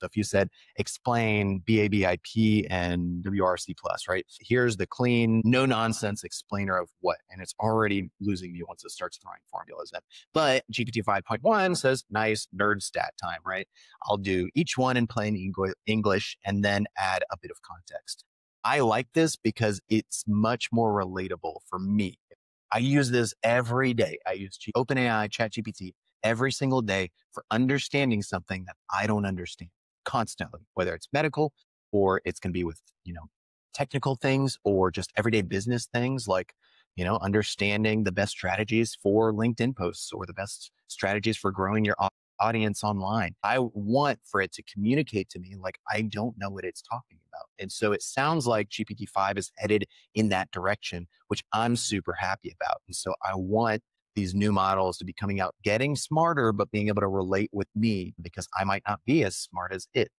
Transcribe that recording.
So if you said explain BABIP and WRC plus, right? Here's the clean, no nonsense explainer of what, and it's already losing me once it starts throwing formulas in. But GPT 5.1 says nice nerd stat time, right? I'll do each one in plain English and then add a bit of context. I like this because it's much more relatable for me. I use this every day. I use OpenAI, ChatGPT every single day for understanding something that I don't understand constantly, whether it's medical or it's going to be with, you know, technical things or just everyday business things like, you know, understanding the best strategies for LinkedIn posts or the best strategies for growing your audience online. I want for it to communicate to me like I don't know what it's talking about. And so it sounds like GPT-5 is headed in that direction, which I'm super happy about. And so I want these new models to be coming out, getting smarter, but being able to relate with me because I might not be as smart as it.